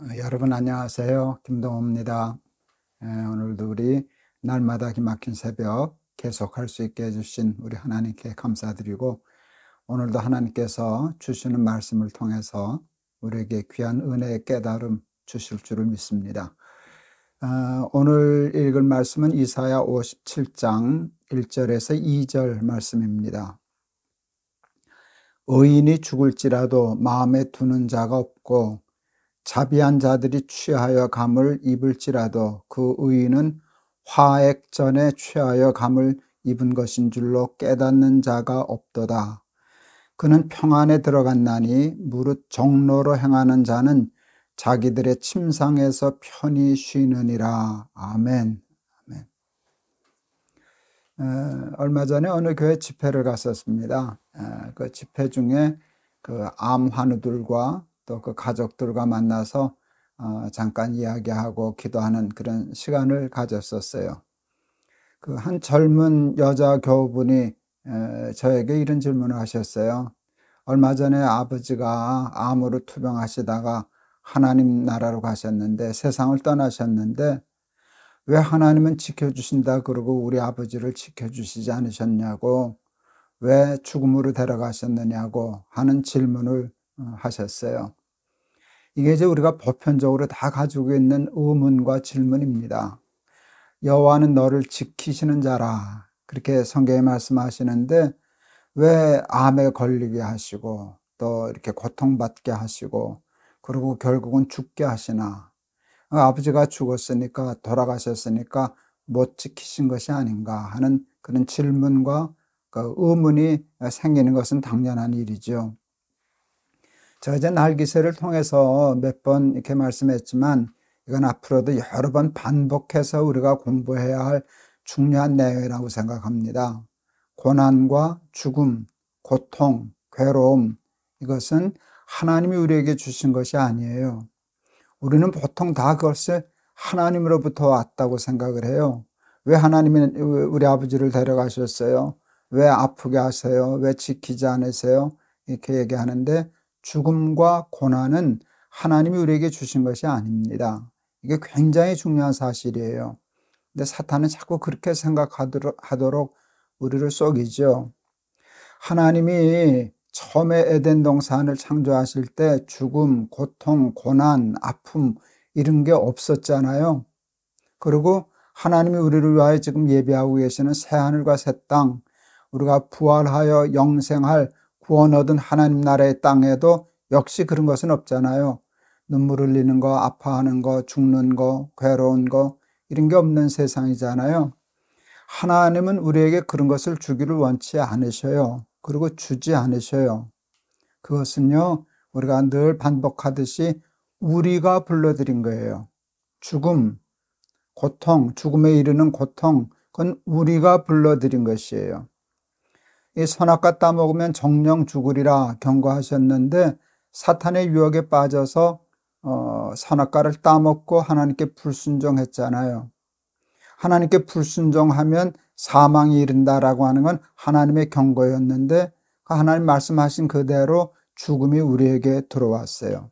어, 여러분 안녕하세요. 김동호입니다. 에, 오늘도 우리 날마다 기막힌 새벽 계속할 수 있게 해주신 우리 하나님께 감사드리고 오늘도 하나님께서 주시는 말씀을 통해서 우리에게 귀한 은혜의 깨달음 주실 줄을 믿습니다. 어, 오늘 읽을 말씀은 이사야 57장 1절에서 2절 말씀입니다. 의인이 죽을지라도 마음에 두는 자가 없고 자비한 자들이 취하여 감을 입을지라도 그 의인은 화액 전에 취하여 감을 입은 것인 줄로 깨닫는 자가 없도다. 그는 평안에 들어갔나니 무릇 정로로 행하는 자는 자기들의 침상에서 편히 쉬느니라. 아멘. 아멘. 에, 얼마 전에 어느 교회 집회를 갔었습니다. 에, 그 집회 중에 그 암 환우들과 또 그 가족들과 만나서 어, 잠깐 이야기하고 기도하는 그런 시간을 가졌었어요. 그 한 젊은 여자 교우분이 저에게 이런 질문을 하셨어요. 얼마 전에 아버지가 암으로 투병하시다가 하나님 나라로 가셨는데 세상을 떠나셨는데 왜 하나님은 지켜주신다 그러고 우리 아버지를 지켜주시지 않으셨냐고 왜 죽음으로 데려가셨느냐고 하는 질문을 어, 하셨어요. 이게 이제 우리가 보편적으로 다 가지고 있는 의문과 질문입니다. 여호와는 너를 지키시는 자라 그렇게 성경에 말씀하시는데 왜 암에 걸리게 하시고 또 이렇게 고통받게 하시고 그리고 결국은 죽게 하시나 아버지가 죽었으니까 돌아가셨으니까 못 지키신 것이 아닌가 하는 그런 질문과 그 의문이 생기는 것은 당연한 일이죠. 이제 날기세를 통해서 몇 번 이렇게 말씀했지만 이건 앞으로도 여러 번 반복해서 우리가 공부해야 할 중요한 내용이라고 생각합니다. 고난과 죽음, 고통, 괴로움, 이것은 하나님이 우리에게 주신 것이 아니에요. 우리는 보통 다 그것을 하나님으로부터 왔다고 생각을 해요. 왜 하나님이 우리 아버지를 데려가셨어요? 왜 아프게 하세요? 왜 지키지 않으세요? 이렇게 얘기하는데 죽음과 고난은 하나님이 우리에게 주신 것이 아닙니다. 이게 굉장히 중요한 사실이에요. 근데 사탄은 자꾸 그렇게 생각하도록 우리를 속이죠. 하나님이 처음에 에덴 동산을 창조하실 때 죽음, 고통, 고난, 아픔 이런 게 없었잖아요. 그리고 하나님이 우리를 위하여 지금 예배하고 계시는 새 하늘과 새 땅, 우리가 부활하여 영생할 구원 얻은 하나님 나라의 땅에도 역시 그런 것은 없잖아요. 눈물 흘리는 거, 아파하는 거, 죽는 거, 괴로운 거, 이런 게 없는 세상이잖아요. 하나님은 우리에게 그런 것을 주기를 원치 않으셔요. 그리고 주지 않으셔요. 그것은요, 우리가 늘 반복하듯이 우리가 불러들인 거예요. 죽음, 고통, 죽음에 이르는 고통, 그건 우리가 불러들인 것이에요. 이 선악과 따먹으면 정령 죽으리라 경고하셨는데 사탄의 유혹에 빠져서 어, 선악과를 따먹고 하나님께 불순종했잖아요. 하나님께 불순종하면 사망이 이른다라고 하는 건 하나님의 경고였는데 그 하나님 말씀하신 그대로 죽음이 우리에게 들어왔어요.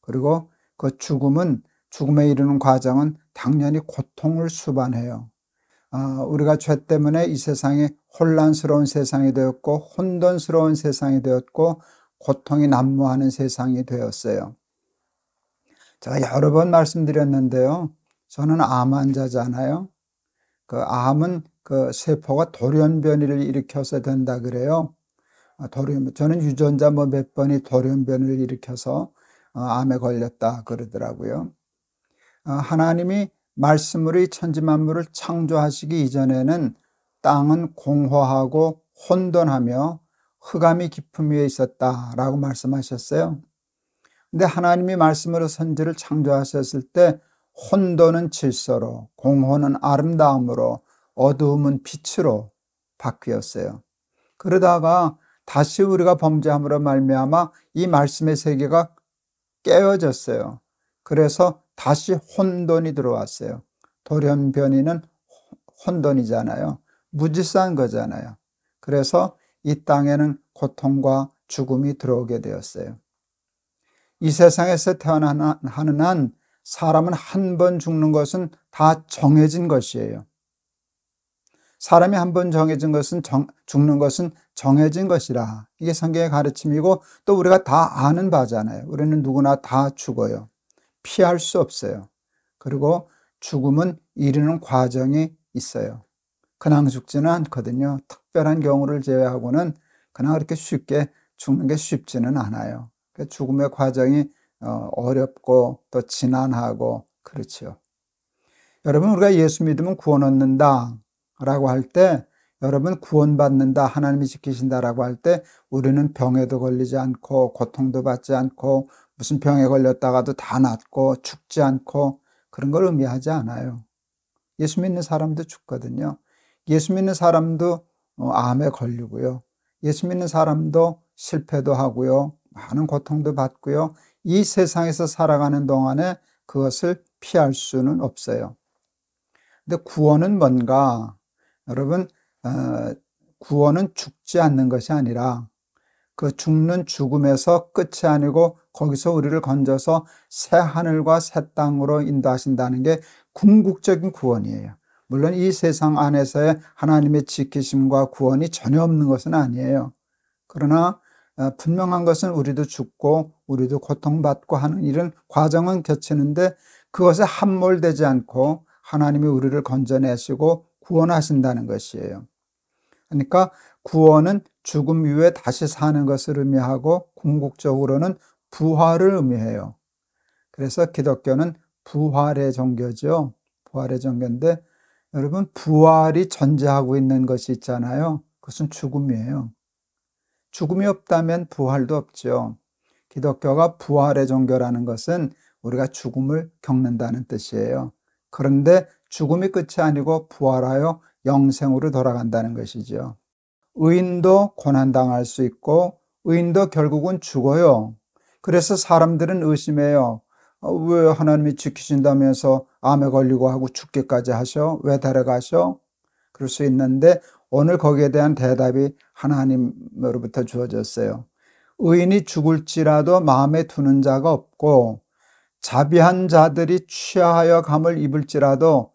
그리고 그 죽음은 죽음에 이르는 과정은 당연히 고통을 수반해요. 어, 우리가 죄 때문에 이 세상이 혼란스러운 세상이 되었고 혼돈스러운 세상이 되었고 고통이 난무하는 세상이 되었어요. 제가 여러 번 말씀드렸는데요. 저는 암 환자잖아요. 그 암은 그 세포가 돌연변이를 일으켜서 된다 그래요. 아, 돌연, 저는 유전자 뭐 몇 번이 돌연변이를 일으켜서 어, 암에 걸렸다 그러더라고요. 어, 하나님이 말씀으로 이 천지 만물을 창조하시기 이전에는 땅은 공허하고 혼돈하며 흑암이 깊음 위에 있었다라고 말씀하셨어요. 근데 하나님이 말씀으로 선지를 창조하셨을 때 혼돈은 질서로, 공허는 아름다움으로, 어두움은 빛으로 바뀌었어요. 그러다가 다시 우리가 범죄함으로 말미암아 이 말씀의 세계가 깨어졌어요. 그래서 다시 혼돈이 들어왔어요. 돌연변이는 혼돈이잖아요. 무질서한 거잖아요. 그래서 이 땅에는 고통과 죽음이 들어오게 되었어요. 이 세상에서 태어나는 한 사람은 한 번 죽는 것은 다 정해진 것이에요. 사람이 한 번 정해진 것은 정, 죽는 것은 정해진 것이라. 이게 성경의 가르침이고 또 우리가 다 아는 바잖아요. 우리는 누구나 다 죽어요. 피할 수 없어요. 그리고 죽음은 이르는 과정이 있어요. 그냥 죽지는 않거든요. 특별한 경우를 제외하고는 그냥 그렇게 쉽게 죽는 게 쉽지는 않아요. 그 죽음의 과정이 어, 어렵고 또 지난하고 그렇죠. 여러분 우리가 예수 믿으면 구원 얻는다 라고 할 때 여러분 구원받는다 하나님이 지키신다 라고 할 때 우리는 병에도 걸리지 않고 고통도 받지 않고 무슨 병에 걸렸다가도 다 낫고 죽지 않고 그런 걸 의미하지 않아요. 예수 믿는 사람도 죽거든요. 예수 믿는 사람도 어, 암에 걸리고요. 예수 믿는 사람도 실패도 하고요. 많은 고통도 받고요. 이 세상에서 살아가는 동안에 그것을 피할 수는 없어요. 근데 구원은 뭔가? 여러분, 어, 구원은 죽지 않는 것이 아니라 그 죽는 죽음에서 끝이 아니고 거기서 우리를 건져서 새 하늘과 새 땅으로 인도하신다는 게 궁극적인 구원이에요. 물론 이 세상 안에서의 하나님의 지키심과 구원이 전혀 없는 것은 아니에요. 그러나 어, 분명한 것은 우리도 죽고 우리도 고통받고 하는 이런 과정은 겹치는데 그것에 함몰되지 않고 하나님이 우리를 건져내시고 구원하신다는 것이에요. 그러니까 구원은 죽음 이후에 다시 사는 것을 의미하고 궁극적으로는 부활을 의미해요. 그래서 기독교는 부활의 종교죠. 부활의 종교인데 여러분 부활이 전제하고 있는 것이 있잖아요. 그것은 죽음이에요. 죽음이 없다면 부활도 없죠. 기독교가 부활의 종교라는 것은 우리가 죽음을 겪는다는 뜻이에요. 그런데 죽음이 끝이 아니고 부활하여 영생으로 돌아간다는 것이죠. 의인도 고난당할 수 있고 의인도 결국은 죽어요. 그래서 사람들은 의심해요. 어, 왜 하나님이 지키신다면서 암에 걸리고 하고 죽기까지 하셔? 왜 데려가셔? 그럴 수 있는데 오늘 거기에 대한 대답이 하나님으로부터 주어졌어요. 의인이 죽을지라도 마음에 두는 자가 없고 자비한 자들이 취하여 감을 입을지라도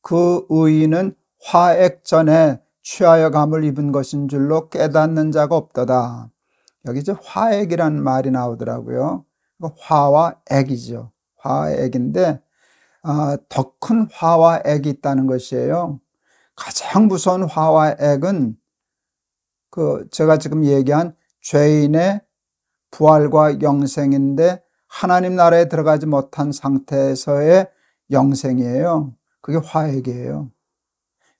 그 의인은 화액 전에 취하여 감을 입은 것인 줄로 깨닫는 자가 없도다. 여기 이제 화액이라는 말이 나오더라고요. 화와 액이죠. 화와 액인데 아, 더 큰 화와 액이 있다는 것이에요. 가장 무서운 화와 액은 그 제가 지금 얘기한 죄인의 부활과 영생인데 하나님 나라에 들어가지 못한 상태에서의 영생이에요. 그게 화액이에요.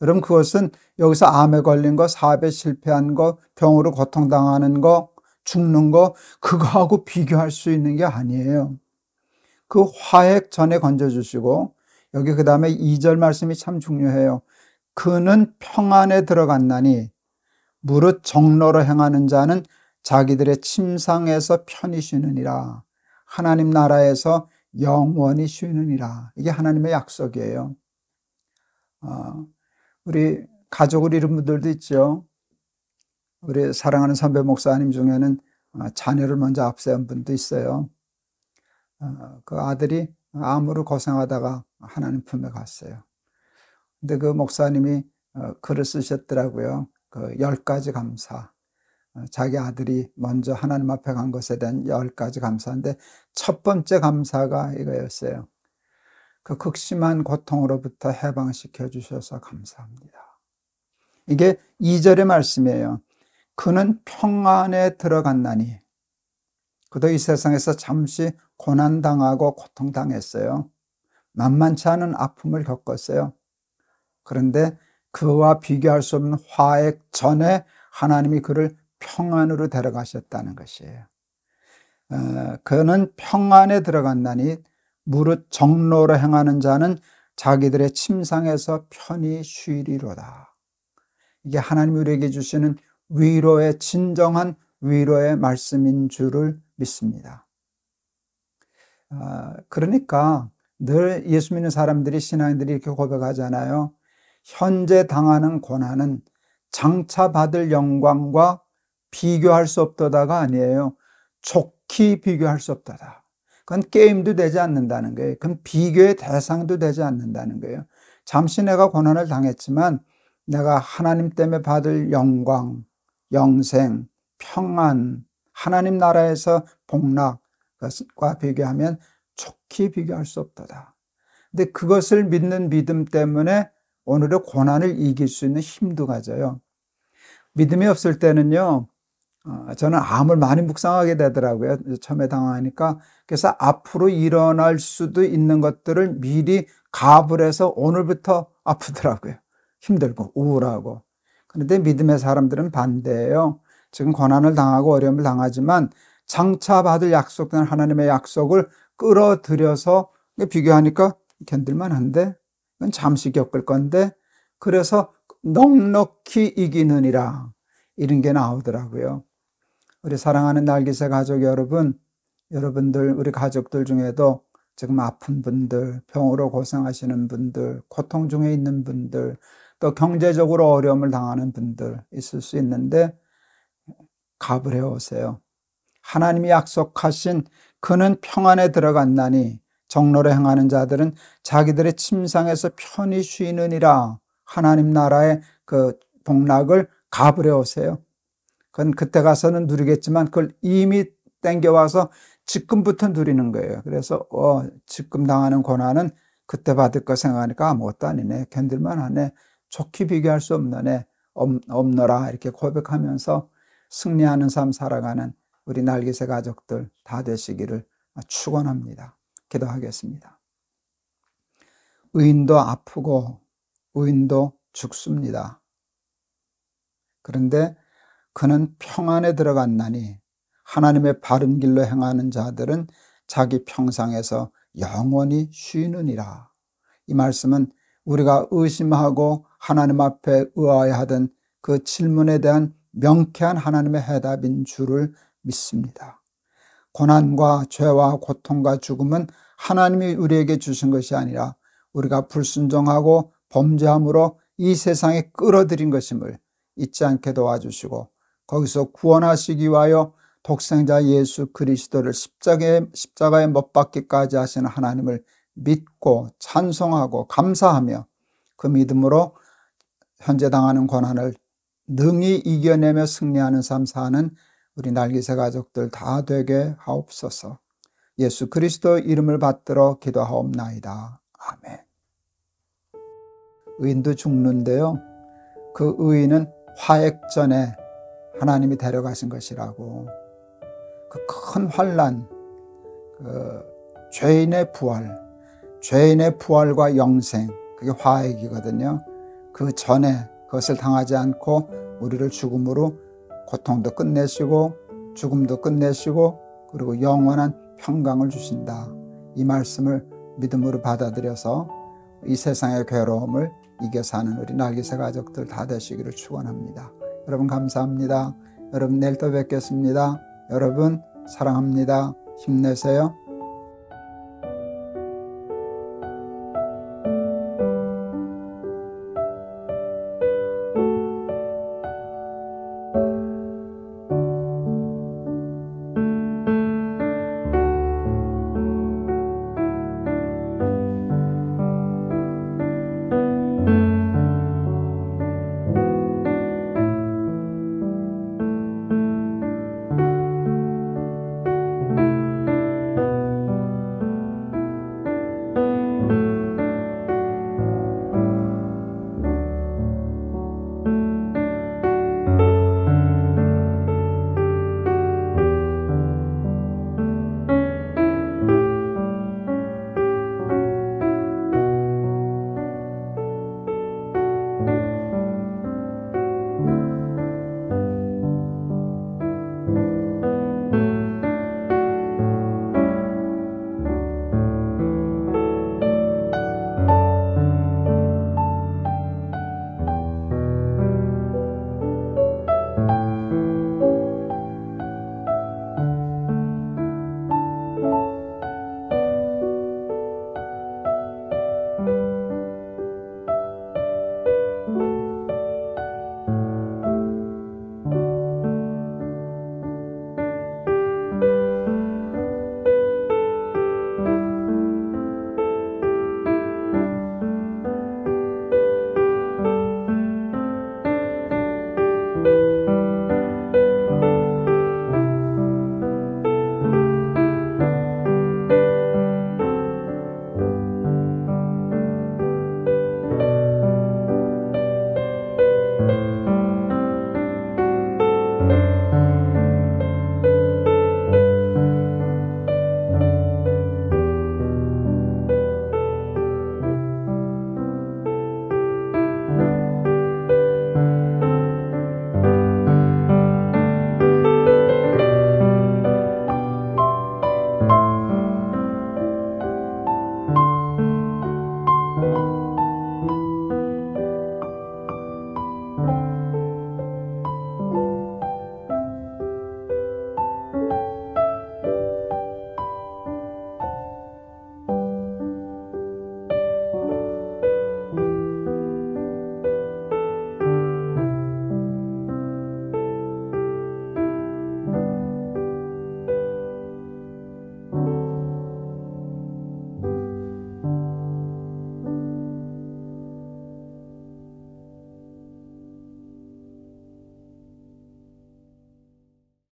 여러분 그것은 여기서 암에 걸린 거, 사업에 실패한 거, 병으로 고통당하는 거, 죽는 거 그거하고 비교할 수 있는 게 아니에요. 그 화액 전에 건져주시고 여기 그 다음에 2절 말씀이 참 중요해요. 그는 평안에 들어갔나니 무릇 정로로 행하는 자는 자기들의 침상에서 편히 쉬느니라. 하나님 나라에서 영원히 쉬느니라. 이게 하나님의 약속이에요. 어, 우리 가족을 잃은 분들도 있죠. 우리 사랑하는 선배 목사님 중에는 어, 자녀를 먼저 앞세운 분도 있어요. 어, 그 아들이 암으로 고생하다가 하나님 품에 갔어요. 근데 그 목사님이 어, 글을 쓰셨더라고요. 그 열 가지 감사. 자기 아들이 먼저 하나님 앞에 간 것에 대한 열 가지 감사인데 첫 번째 감사가 이거였어요. 그 극심한 고통으로부터 해방시켜 주셔서 감사합니다. 이게 2절의 말씀이에요. 그는 평안에 들어갔나니 그도 이 세상에서 잠시 고난당하고 고통당했어요. 만만치 않은 아픔을 겪었어요. 그런데 그와 비교할 수 없는 화액 전에 하나님이 그를 평안으로 데려가셨다는 것이에요. 어, 그는 평안에 들어갔나니 무릇 정로로 행하는 자는 자기들의 침상에서 편히 쉬리로다. 이게 하나님이 우리에게 주시는 위로의 진정한 위로의 말씀인 줄을 믿습니다. 아, 그러니까 늘 예수 믿는 사람들이 신앙인들이 이렇게 고백하잖아요. 현재 당하는 고난은 장차 받을 영광과 비교할 수 없다가 아니에요. 좋게 비교할 수 없다다. 그건 게임도 되지 않는다는 거예요. 그건 비교의 대상도 되지 않는다는 거예요. 잠시 내가 고난을 당했지만 내가 하나님 때문에 받을 영광, 영생, 평안, 하나님 나라에서 복락과 비교하면 좋게 비교할 수 없도다. 근데 그것을 믿는 믿음 때문에 오늘의 고난을 이길 수 있는 힘도 가져요. 믿음이 없을 때는요, 어, 저는 암을 많이 묵상하게 되더라고요. 처음에 당황하니까. 그래서 앞으로 일어날 수도 있는 것들을 미리 갑을 해서 오늘부터 아프더라고요. 힘들고 우울하고. 그런데 믿음의 사람들은 반대예요. 지금 고난을 당하고 어려움을 당하지만 장차 받을 약속된 하나님의 약속을 끌어들여서 비교하니까 견딜만 한데 이건 잠시 겪을 건데 그래서 넉넉히 이기느니라 이런 게 나오더라고요. 우리 사랑하는 날기새 가족 여러분, 여러분들 우리 가족들 중에도 지금 아픈 분들, 병으로 고생하시는 분들, 고통 중에 있는 분들, 또 경제적으로 어려움을 당하는 분들 있을 수 있는데 갑을 해오세요. 하나님이 약속하신 그는 평안에 들어갔나니 정로로 행하는 자들은 자기들의 침상에서 편히 쉬느니라 하나님 나라의 그 복락을 갑을 해오세요. 그건 그때 가서는 누리겠지만 그걸 이미 땡겨와서 지금부터 누리는 거예요. 그래서 어, 지금 당하는 고난은 그때 받을 거 생각하니까 아무것도 아니네. 견딜만 하네. 좋게 비교할 수 없는 없너라 이렇게 고백하면서 승리하는 삶 살아가는 우리 날개새 가족들 다 되시기를 축원합니다. 기도하겠습니다. 의인도 아프고 의인도 죽습니다. 그런데 그는 평안에 들어갔나니 하나님의 바른 길로 행하는 자들은 자기 평상에서 영원히 쉬느니라. 이 말씀은 우리가 의심하고 하나님 앞에 의아해 하던 그 질문에 대한 명쾌한 하나님의 해답인 줄을 믿습니다. 고난과 죄와 고통과 죽음은 하나님이 우리에게 주신 것이 아니라 우리가 불순종하고 범죄함으로 이 세상에 끌어들인 것임을 잊지 않게 도와주시고 거기서 구원하시기 위하여 독생자 예수 그리스도를 십자가에, 십자가에 못 박기까지 하시는 하나님을 믿고 찬송하고 감사하며 그 믿음으로 현재 당하는 고난을 능히 이겨내며 승리하는 삶 사는 우리 날개새 가족들 다 되게 하옵소서. 예수 그리스도 이름을 받들어 기도하옵나이다. 아멘. 의인도 죽는데요. 그 의인은 화액전에 하나님이 데려가신 것이라고 그 큰 환란, 그 죄인의 부활, 죄인의 부활과 영생, 그게 화액이거든요. 그 전에 그것을 당하지 않고 우리를 죽음으로 고통도 끝내시고 죽음도 끝내시고 그리고 영원한 평강을 주신다. 이 말씀을 믿음으로 받아들여서 이 세상의 괴로움을 이겨 사는 우리 날개새 가족들 다 되시기를 축원합니다. 여러분 감사합니다. 여러분 내일 또 뵙겠습니다. 여러분 사랑합니다. 힘내세요.